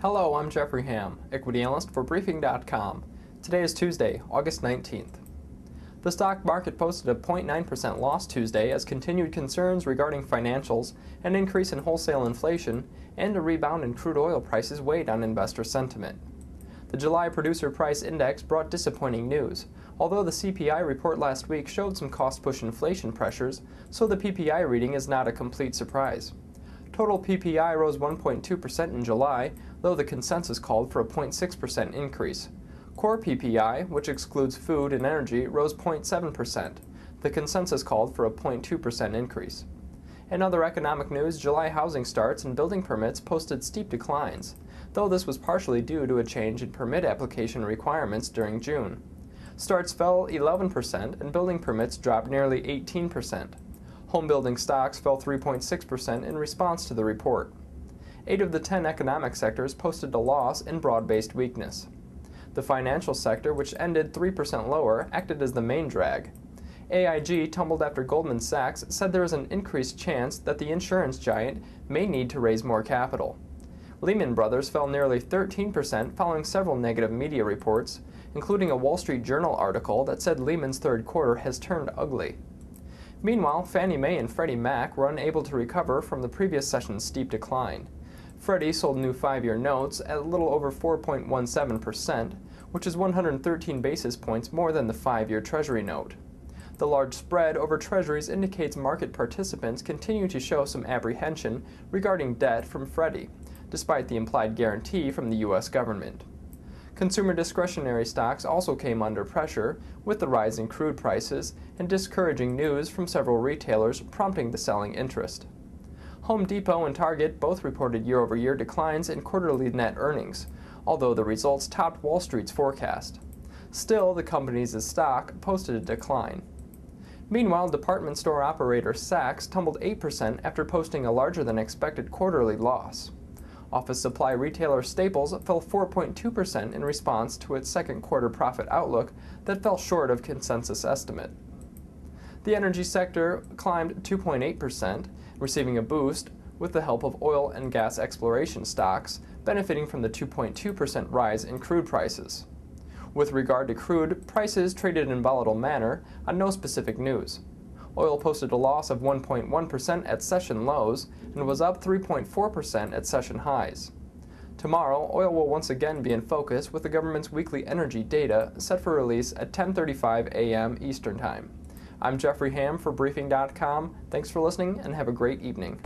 Hello, I'm Jeffrey Ham, equity analyst for Briefing.com. Today is Tuesday, August 19th. The stock market posted a 0.9% loss Tuesday as continued concerns regarding financials, an increase in wholesale inflation, and a rebound in crude oil prices weighed on investor sentiment. The July Producer Price Index brought disappointing news. Although the CPI report last week showed some cost push inflation pressures, so the PPI reading is not a complete surprise. Total PPI rose 1.2% in July, though the consensus called for a 0.6% increase. Core PPI, which excludes food and energy, rose 0.7%. The consensus called for a 0.2% increase. In other economic news, July housing starts and building permits posted steep declines, though this was partially due to a change in permit application requirements during June. Starts fell 11% and building permits dropped nearly 18%. Home building stocks fell 3.6% in response to the report. Eight of the 10 economic sectors posted a loss in broad based weakness. The financial sector, which ended 3% lower, acted as the main drag. AIG tumbled after Goldman Sachs said there is an increased chance that the insurance giant may need to raise more capital. Lehman Brothers fell nearly 13% following several negative media reports, including a Wall Street Journal article that said Lehman's third quarter has turned ugly. Meanwhile, Fannie Mae and Freddie Mac were unable to recover from the previous session's steep decline. Freddie sold new five year notes at a little over 4.17%, which is 113 basis points more than the five year Treasury note. The large spread over Treasuries indicates market participants continue to show some apprehension regarding debt from Freddie, despite the implied guarantee from the U.S. government. Consumer discretionary stocks also came under pressure, with the rise in crude prices and discouraging news from several retailers prompting the selling interest. Home Depot and Target both reported year over year declines in quarterly net earnings, although the results topped Wall Street's forecast. Still, the company's stock posted a decline. Meanwhile, department store operator Saks tumbled 8% after posting a larger than expected quarterly loss. Office supply retailer Staples fell 4.2% in response to its second quarter profit outlook that fell short of consensus estimate. The energy sector climbed 2.8%, receiving a boost with the help of oil and gas exploration stocks, benefiting from the 2.2% rise in crude prices. With regard to crude, prices traded in volatile manner on no specific news. Oil posted a loss of 1.1% at session lows and was up 3.4% at session highs. Tomorrow, oil will once again be in focus with the government's weekly energy data set for release at 10:35 a.m. Eastern Time. I'm Jeffrey Ham for briefing.com. Thanks for listening and have a great evening.